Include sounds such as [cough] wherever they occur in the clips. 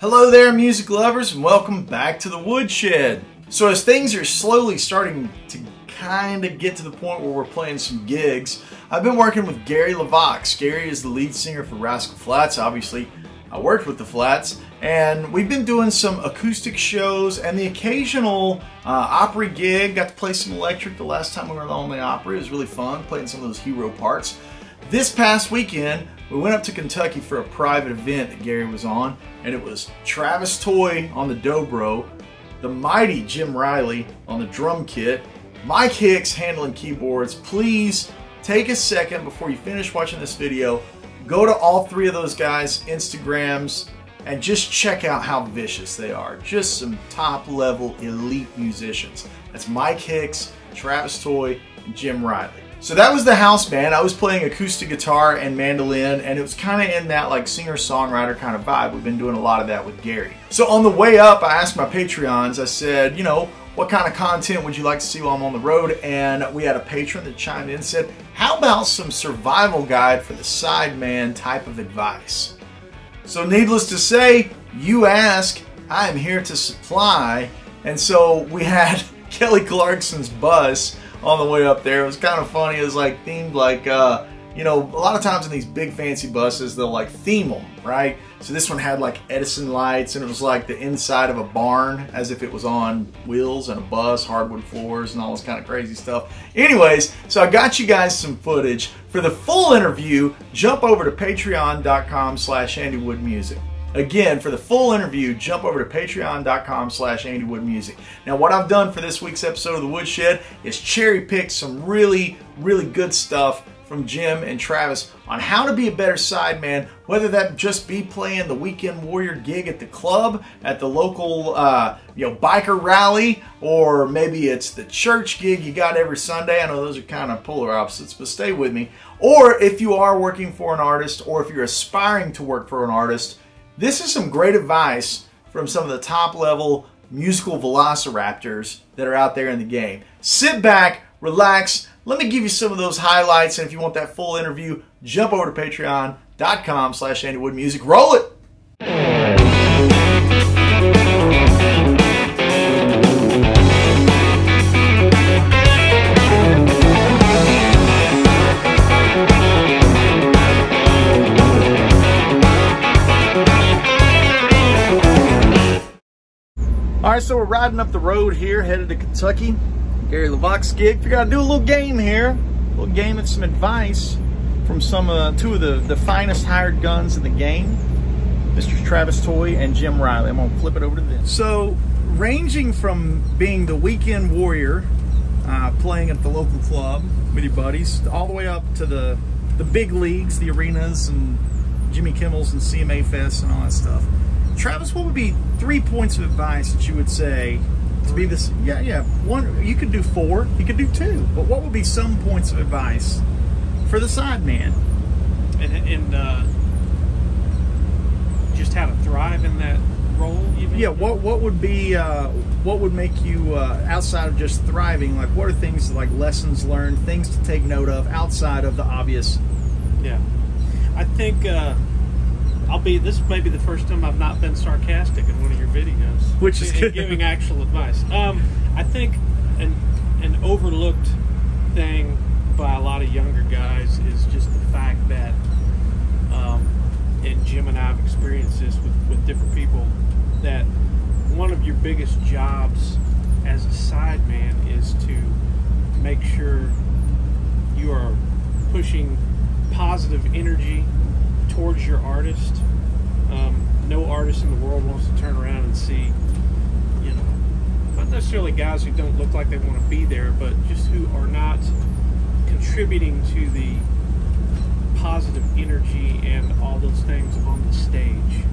Hello there, music lovers, and welcome back to the Woodshed. So, as things are slowly starting to kind of get to the point where we're playing some gigs, I've been working with Gary LeVox. Gary is the lead singer for Rascal Flatts, obviously. I worked with the Flatts, and we've been doing some acoustic shows and the occasional uh, Opry gig. Got to play some electric the last time we were on the Opry. It was really fun playing some of those hero parts. This past weekend, we went up to Kentucky for a private event that Gary was on, and it was Travis Toy on the dobro, the mighty Jim Riley on the drum kit, Mike Hicks handling keyboards. Please take a second before you finish watching this video, go to all three of those guys' Instagrams and just check out how vicious they are. Just some top level elite musicians. That's Mike Hicks, Travis Toy, and Jim Riley. So that was the house band. I was playing acoustic guitar and mandolin, and it was kind of in that like singer-songwriter kind of vibe. We've been doing a lot of that with Gary. So on the way up, I asked my Patreons, I said, you know, what kind of content would you like to see while I'm on the road? And we had a patron that chimed in and said, how about some survival guide for the sideman type of advice? So needless to say, you ask, I am here to supply. And so we had [laughs] Kelly Clarkson's bus on the way up there. It was kind of funny. It was like themed like, uh, you know, a lot of times in these big fancy buses, they'll like theme them, right? So this one had like Edison lights and it was like the inside of a barn as if it was on wheels and a bus, hardwood floors and all this kind of crazy stuff. Anyways, so I got you guys some footage. For the full interview, jump over to patreon.com slash andywoodmusic. Again, for the full interview, jump over to patreon.com slash andywoodmusic. Now, what I've done for this week's episode of The Woodshed is cherry pick some really, really good stuff from Jim and Travis on how to be a better sideman, whether that just be playing the Weekend Warrior gig at the club, at the local uh, you know biker rally, or maybe it's the church gig you got every Sunday. I know those are kind of polar opposites, but stay with me. Or if you are working for an artist, or if you're aspiring to work for an artist, this is some great advice from some of the top level musical velociraptors that are out there in the game. Sit back, relax. Let me give you some of those highlights. And if you want that full interview, jump over to patreon.com slash andywoodmusic. Roll it! All right, so we're riding up the road here, headed to Kentucky. Gary LeVox gig. Figure I'd do a little game here, a little game of some advice from some uh, two of the, the finest hired guns in the game, Mr. Travis Toy and Jim Riley. I'm gonna flip it over to them. So, ranging from being the weekend warrior, uh, playing at the local club with your buddies, all the way up to the the big leagues, the arenas, and Jimmy Kimmel's and CMA Fest and all that stuff. Travis, what would be three points of advice that you would say to be this? Yeah, yeah. One, you could do four. You could do two. But what would be some points of advice for the side man? and, and uh, just how to thrive in that role. Yeah. What What would be uh, What would make you uh, outside of just thriving? Like, what are things like lessons learned, things to take note of outside of the obvious? Yeah. I think uh, I'll be. This may be the first time I've not been sarcastic in one of your videos, Which is [laughs] good. giving actual advice. Um, I think an an overlooked thing by a lot of younger guys is just the fact that, um, and Jim and I have experienced this with, with different people, that one of your biggest jobs as a sideman is to make sure you are pushing positive energy towards your artist. Um, no artist in the world wants to turn around and see, you know, not necessarily guys who don't look like they want to be there, but just who are not contributing to the positive energy and all those things on the stage.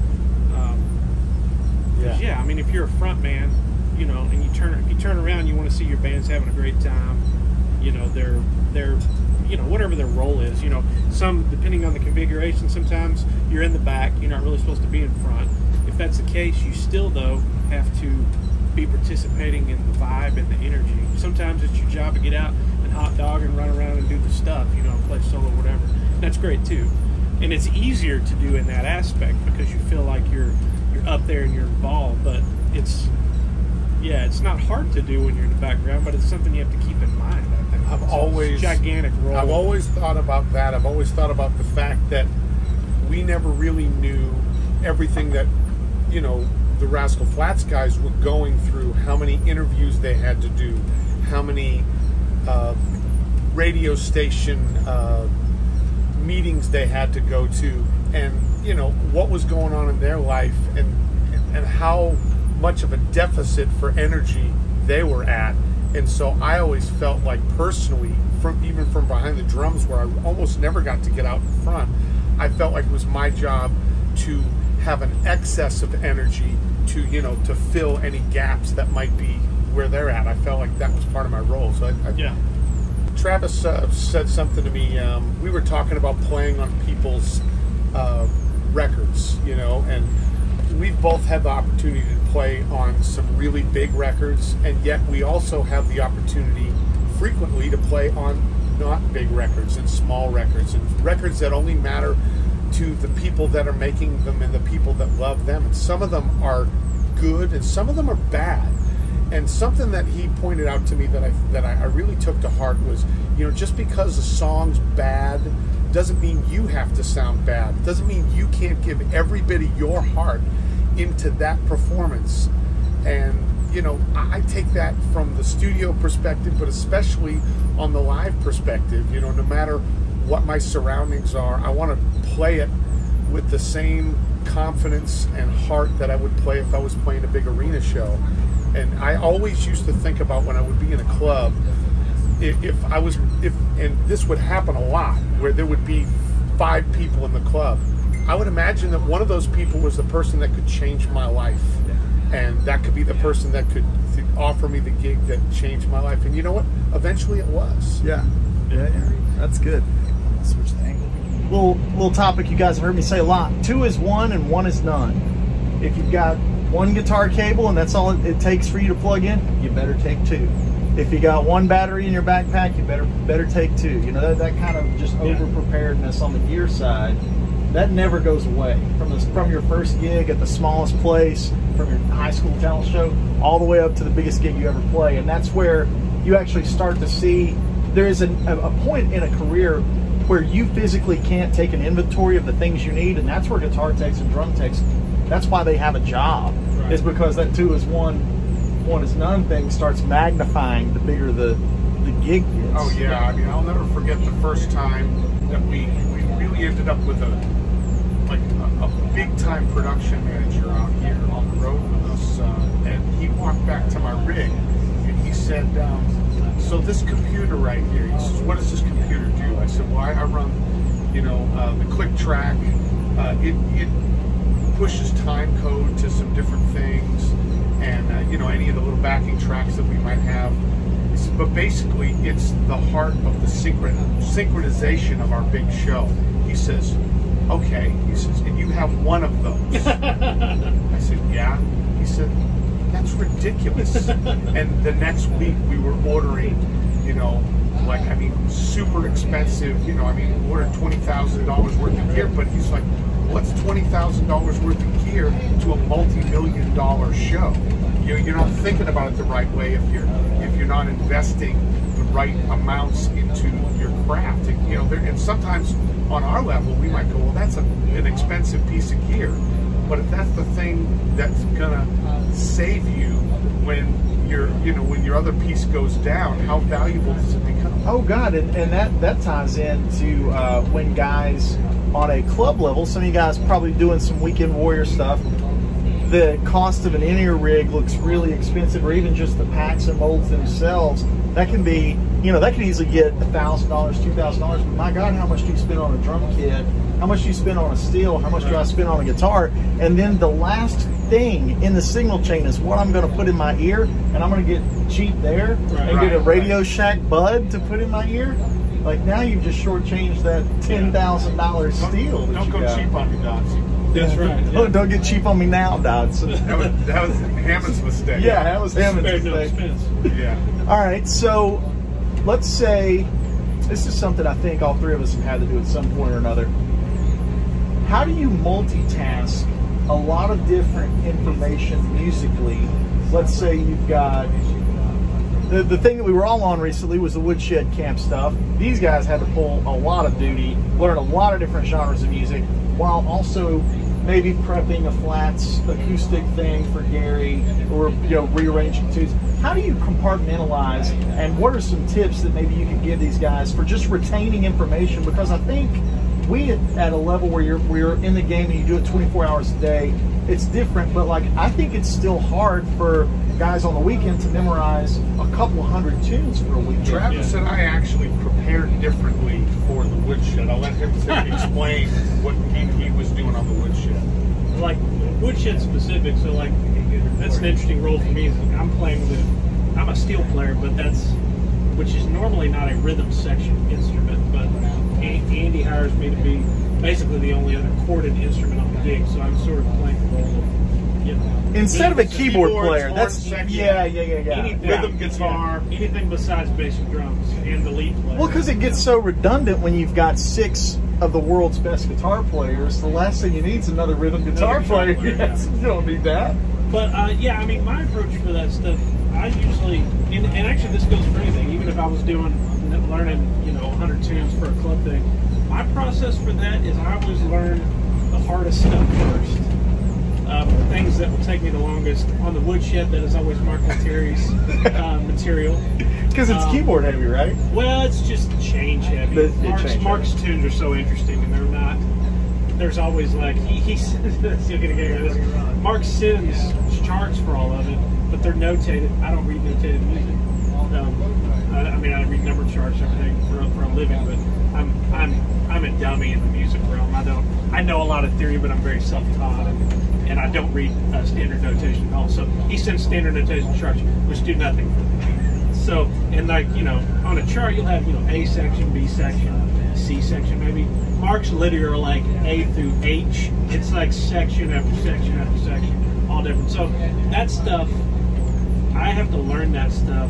Um, 'cause, yeah, I mean, if you're a front man, you know, and you turn if you turn around, you want to see your band's having a great time. You know, they're they're you know whatever their role is. You know, some depending on the configuration, sometimes you're in the back. You're not really supposed to be in front. If that's the case, you still though have to be participating in the vibe and the energy. Sometimes it's your job to get out and hot dog and run around and do the stuff. You know, play solo, whatever. That's great too, and it's easier to do in that aspect because you feel like you're you're up there and you're involved. But it's yeah, it's not hard to do when you're in the background, but it's something you have to keep in mind. I think I've always- gigantic role. I've always thought about that. I've always thought about the fact that we never really knew everything that, you know, the Rascal Flatts guys were going through, how many interviews they had to do, how many uh, radio station uh, meetings they had to go to, and, you know, what was going on in their life and, and how much of a deficit for energy they were at. And so I always felt like personally, from even from behind the drums where I almost never got to get out in front, I felt like it was my job to have an excess of energy to, you know, to fill any gaps that might be where they're at. I felt like that was part of my role. So I, I yeah. Travis uh, said something to me. Um, we were talking about playing on people's uh, records, you know, and we've both had the opportunity to play on some really big records, and yet we also have the opportunity frequently to play on not big records and small records and records that only matter to the people that are making them and the people that love them. And some of them are good and some of them are bad. And something that he pointed out to me that I that I, I really took to heart was, you know, just because a song's bad doesn't mean you have to sound bad. Doesn't mean you can't give every bit of your heart into that performance. And you know, I, take that from the studio perspective, but especially on the live perspective. You know, no matter what my surroundings are, I want to play it with the same confidence and heart that I would play if I was playing a big arena show. And I always used to think about when I would be in a club, if, if I was, if, and this would happen a lot, where there would be five people in the club. I would imagine that one of those people was the person that could change my life. And that could be the person that could th- offer me the gig that changed my life. And you know what? Eventually it was. Yeah. Yeah, yeah. That's good. Switch the angle. little little topic you guys have heard me say a lot. Two is one and one is none. If you've got one guitar cable and that's all it, it takes for you to plug in, you better take two. If you got one battery in your backpack, you better better take two. You know that, that kind of just Yeah. over preparedness on the gear side, that never goes away. From the from your first gig at the smallest place, from your high school talent show, all the way up to the biggest gig you ever play, and that's where you actually start to see there is a, a point in a career where you physically can't take an inventory of the things you need, and that's where guitar techs and drum techs. That's why they have a job. Right. Is because that two is one, one is none thing starts magnifying the bigger the the gig gets. Oh yeah, I mean I'll never forget the first time that we we really ended up with a like a, a big time production manager out here on the road with us, uh, and he walked back to my rig and he said, um, "So this computer right here," he says, "What does this computer do?" I said, "Well, I, run, you know, uh, the click track. Uh, it it pushes time code to some different things, and uh, you know any of the little backing tracks that we might have." But basically, it's the heart of the synchron- synchronization of our big show. He says, "Okay," he says, "and you have one of those." [laughs] I said, "Yeah." He said, "That's ridiculous." [laughs] and the next week, we were ordering, you know, like I mean, super expensive. You know, I mean, ordered twenty thousand dollars worth of gear, but he's like, "What's twenty thousand dollars worth of gear to a multi-million dollar show?" You know, you're not thinking about it the right way if you're if you're not investing the right amounts into craft. And, you know, and sometimes on our level, we might go, "Well, that's a, an expensive piece of gear," but if that's the thing that's gonna save you when your you know when your other piece goes down, how valuable does it become? Oh God, and, and that that ties into uh, when guys on a club level, some of you guys probably doing some weekend warrior stuff. The cost of an in-ear rig looks really expensive, or even just the packs and molds themselves. That can be, you know, that can easily get a thousand dollars, two thousand dollars. But my God, how much do you spend on a drum kit? How much do you spend on a steel? How much do I spend on a guitar? And then the last thing in the signal chain is what I'm going to put in my ear, and I'm going to get cheap there Right. and get a Radio Shack bud to put in my ear. Like now you've just shortchanged that ten thousand dollars steel. that Don't go got. cheap on me, Dodgson. That's right. yeah. Don't, don't get cheap on me now, Dodgson. That was that was Hammond's mistake. yeah, that was Hammond's Spared no yeah. All right, so let's say this is something I think all three of us have had to do at some point or another. How do you multitask a lot of different information musically. Let's say you've got the, the thing that we were all on recently was the woodshed camp stuff. These guys had to pull a lot of duty, learn a lot of different genres of music, while also maybe prepping a Flatts acoustic thing for Gary or you know rearranging tunes. How do you compartmentalize and what are some tips that maybe you could give these guys for just retaining information? Because I think we at, at a level where you're we're in the game and you do it 24 hours a day, it's different. But like I think it's still hard for guys on the weekend to memorize a couple hundred tunes for a week Travis and I actually prepared differently for the woodshed. I'll let him [laughs] explain what he, he was doing on the woodshed. Like woodshed specific, so like that's an interesting role for me. I'm playing with, I'm a steel player, but that's which is normally not a rhythm section instrument. Andy hires me to be basically the only other chorded instrument on the gig, so I'm sort of playing the role of you know, Instead of a keyboard player, that's section, yeah, yeah, yeah, yeah. anything, Rhythm guitar. anything besides basic drums and the lead player. Well, because it gets so redundant when you've got six of the world's best guitar players. The last thing you need is another rhythm guitar guitar player. [laughs] player, Yes, you don't need that. But uh, yeah, I mean, my approach for that stuff, I usually, and, and actually this goes for anything. Even if I was doing learning, you know, 100 tunes for a club thing, my process for that is I always learn the hardest stuff first. Um, things that will take me the longest on the woodshed. That is always Mark Terry's [laughs] uh, material. Because it's Um, keyboard heavy, right? Well, it's just change heavy. The- the Mark's, change Mark's tunes are so interesting, and they're not. There's always like he, he's you're gonna get this. Mark sends charts for all of it, but they're notated. I don't read notated music. Um, I, mean, I read number charts and everything for, for a living, but I'm I'm I'm a dummy in the music realm. I don't I know a lot of theory, but I'm very self-taught, and, and I don't read uh, standard notation at all. So he sends standard notation charts, which do nothing for me. [laughs] So, and like, you know, on a chart, you'll have, you know, A section, B section, C section, maybe. Mark's literally are like A through H. It's like section after section after section, all different. So, that stuff, I have to learn that stuff.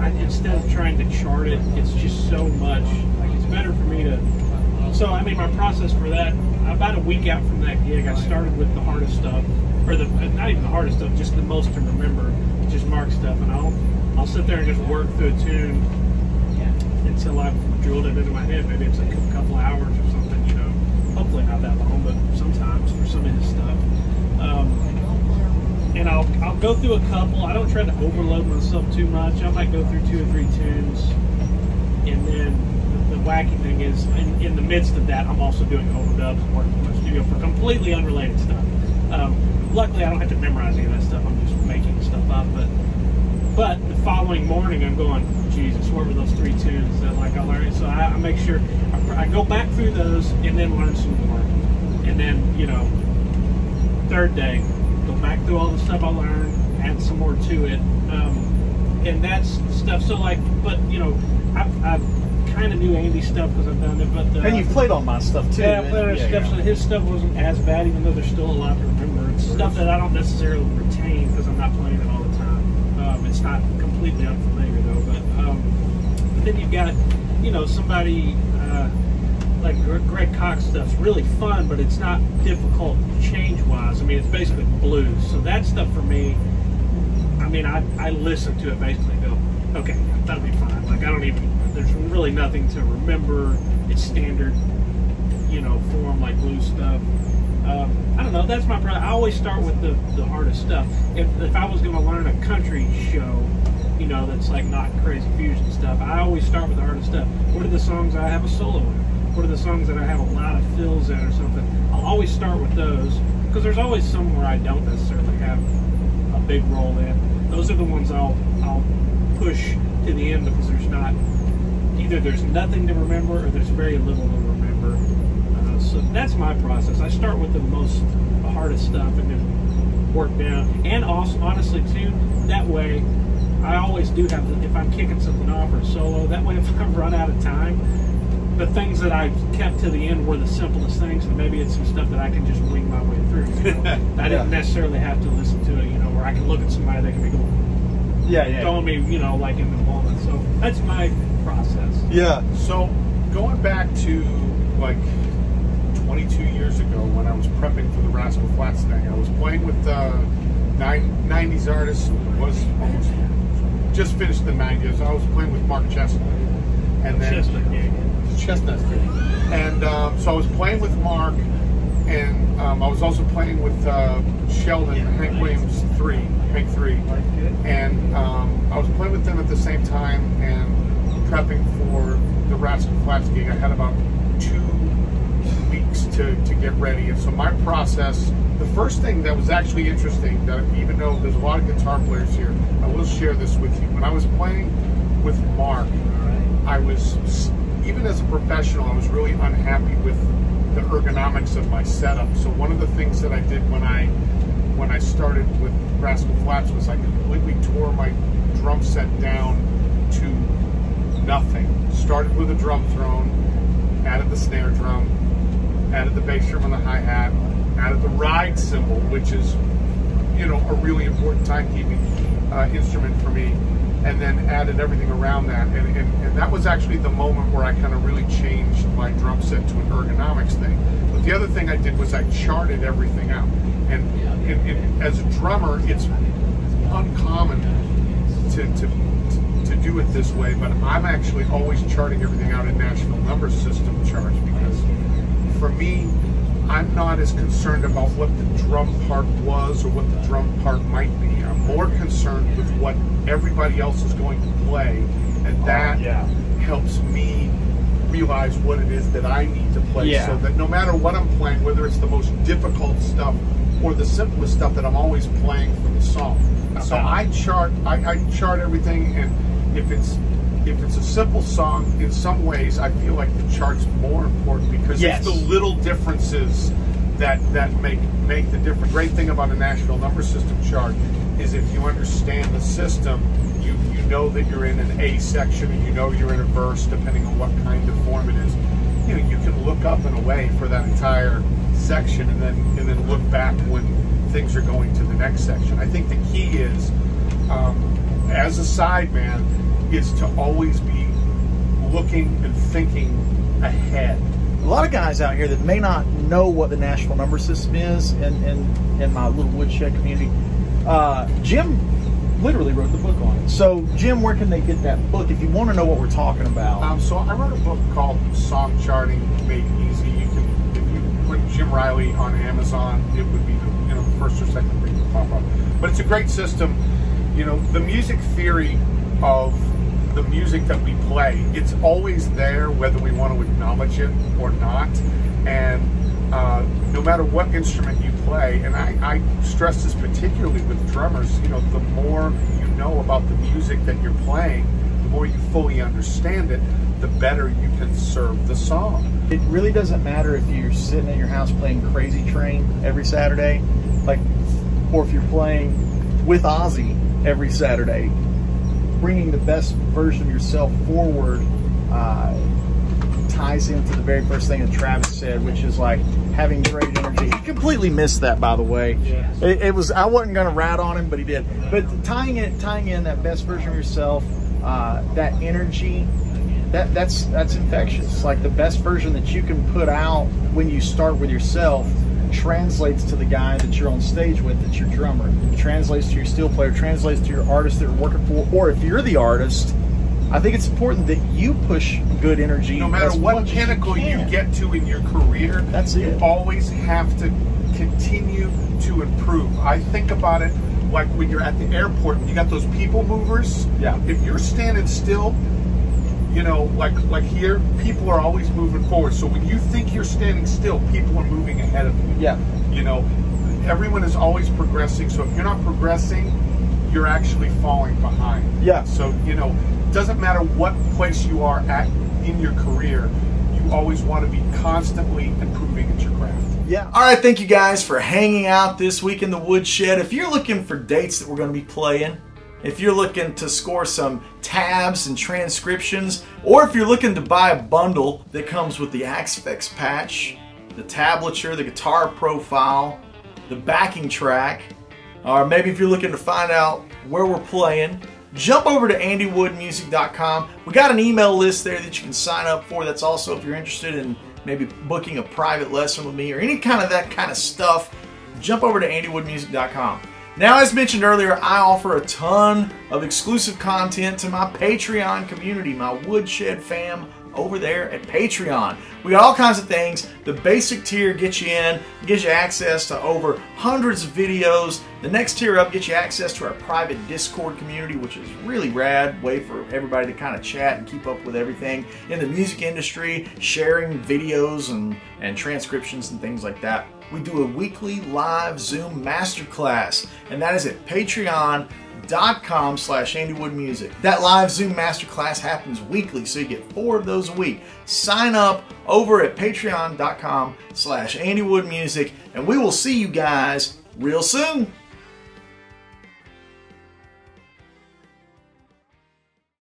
I, instead of trying to chart it, it's just so much. Like, it's better for me to. So, I mean, my process for that, about a week out from that gig, I started with the hardest stuff, or the not even the hardest stuff, just the most to remember, just Mark stuff, and I'll I'll sit there and just work through a tune until I've drilled it into my head. Maybe it's a couple hours or something, you know. Hopefully not that long, but sometimes for some of his stuff. Um, and I'll I'll go through a couple. I don't try to overload myself too much. I might go through two or three tunes, and then the, the wacky thing is, in, in the midst of that, I'm also doing overdubs and working in my studio for completely unrelated stuff. Um, luckily, I don't have to memorize any of that stuff. I'm just making stuff up, but. But the following morning, I'm going, Jesus, what were those three tunes that like I learned? So I, I make sure I, I go back through those and then learn some more, and then you know, third day, go back through all the stuff I learned, add some more to it, um, and that's stuff. So like, but you know, I've, I've kind of knew Andy's stuff because I've done it, but uh, And you've played on my stuff too. yeah, and- but yeah, stuff, yeah. so his stuff wasn't as bad, even though there's still a lot to remember. It's stuff that I don't necessarily retain because I'm not playing it all the time. Um, it's not completely unfamiliar though, but, um, but then you've got, you know, somebody uh, like Greg Cox stuff's really fun, but it's not difficult change wise. I mean, it's basically blues, so that stuff for me. I mean, I, I listen to it basically and go, okay, that'll be fine. Like, I don't even, there's really nothing to remember. It's standard, you know, form like blues stuff. Um, I don't know, that's my, pro- I always start with the, the hardest stuff. If, if I was going to learn a country show, you know, that's like not crazy fusion stuff, I always start with the hardest stuff. What are the songs I have a solo in? What are the songs that I have a lot of fills in or something? I'll always start with those because there's always some where I don't necessarily have a big role in. Those are the ones I'll I'll push to the end because there's not either there's nothing to remember or there's very little to remember. Uh, so that's my process. I start with the most the hardest stuff and then work down. And also honestly too, that way I always do have the, if I'm kicking something off or solo, that way if [laughs] I've run out of time, the things that I kept to the end were the simplest things, and maybe it's some stuff that I can just wing my way through. You know? [laughs] I didn't Yeah. necessarily have to listen to it, you know, where I can look at somebody that can be going, yeah, yeah. throwing me, you know, like in the moment. So that's my process. Yeah. So going back to like 22 years ago when I was prepping for the Rascal Flatts thing. I was playing with uh, nine, 90s artists. Was almost just finished the 90s. I was playing with Mark Chesnutt, and then Chesnutt gig. Chesnutt. And um, so I was playing with Mark, and um, I was also playing with uh, Shelton, Hank Williams three, Hank three, and um, I was playing with them at the same time and prepping for the Rascal Flatts gig. I had about two weeks to, to get ready, and so my process. The first thing that was actually interesting, that even though there's a lot of guitar players here, I will share this with you. When I was playing with Mark, I was even as a professional, I was really unhappy with the ergonomics of my setup. So one of the things that I did when I when I started with Rascal Flatts was I completely tore my drum set down to nothing. Started with a drum throne, added the snare drum, added the bass drum and the hi hat, added the ride cymbal, which is you know a really important timekeeping uh, instrument for me and then added everything around that. And, and, and that was actually the moment where I kind of really changed my drum set to an ergonomics thing. But the other thing I did was I charted everything out. And, and, and as a drummer, it's uncommon to, to, to do it this way, but I'm actually always charting everything out in Nashville Number System charts because for me, I'm not as concerned about what the drum part was or what the drum part might be. I'm more concerned with what everybody else is going to play, and oh, that Oh, yeah. helps me realize what it is that I need to play. Yeah. So that no matter what I'm playing, whether it's the most difficult stuff or the simplest stuff, that I'm always playing for the song. So I chart, I, I chart everything, and if it's if it's a simple song, in some ways, I feel like the chart's more important because Yes. it's the little differences that that make make the difference. Great thing about a Nashville number system chart is if you understand the system, you you know that you're in an A section and you know you're in a verse, depending on what kind of form it is. You know, you can look up and away for that entire section, and then and then look back when things are going to the next section. I think the key is, um, as a sideman, is to always be looking and thinking ahead. a lot of guys out here that may not know what the Nashville number system is in, in, in my little woodshed community. Uh, Jim literally wrote the book on it. So, Jim, where can they get that book if you want to know what we're talking about? Um, so I wrote a book called Song Charting Made Easy. You can, if you put Jim Riley on Amazon, it would be the you know the first or second thing to pop up. But it's a great system. You know, the music theory of the music that we play, it's always there whether we want to acknowledge it or not. And uh, no matter what instrument you play, and I, I stress this particularly with drummers, you know, the more you know about the music that you're playing, the more you fully understand it, the better you can serve the song. It really doesn't matter if you're sitting at your house playing Crazy Train every Saturday, like, or if you're playing with Ozzy every Saturday. Bringing the best version of yourself forward uh, ties into the very first thing that Travis said, which is like having great energy. He completely missed that, by the way. It, it was I wasn't going to rat on him, but he did. But tying it, tying in that best version of yourself, uh, that energy, that that's that's infectious. Like the best version that you can put out when you start with yourself translates to the guy that you're on stage with, that's your drummer. Translates to your steel player. Translates to your artist that you're working for. Or if you're the artist, I think it's important that you push good energy. No matter what as you pinnacle you, get to in your career, That's you it. always have to continue to improve. I think about it like when you're at the airport and you got those people movers. Yeah. If you're standing still, you know, like like here, people are always moving forward. So when you think you're standing still, people are moving ahead of you. Yeah. You know, everyone is always progressing. So if you're not progressing, you're actually falling behind. Yeah. So, you know, it doesn't matter what place you are at in your career, you always want to be constantly improving at your craft. Yeah. All right, thank you guys for hanging out this week in the woodshed. If you're looking for dates that we're going to be playing, if you're looking to score some tabs and transcriptions, or if you're looking to buy a bundle that comes with the Axe FX patch, the tablature, the guitar profile, the backing track, or maybe if you're looking to find out where we're playing, jump over to andywoodmusic.com. We got an email list there that you can sign up for. That's also if you're interested in maybe booking a private lesson with me or any kind of that kind of stuff, jump over to andywoodmusic.com. Now, as mentioned earlier, I offer a ton of exclusive content to my Patreon community, my Woodshed fam over there at Patreon. We got all kinds of things. The basic tier gets you in, gives you access to over hundreds of videos. The next tier up gets you access to our private Discord community, which is really rad way for everybody to kind of chat and keep up with everything in the music industry, sharing videos and, and transcriptions and things like that. We do a weekly live Zoom masterclass, and that is at patreon.com slash andywoodmusic. That live Zoom masterclass happens weekly, so you get four of those a week. Sign up over at patreon.com slash andywoodmusic, and we will see you guys real soon.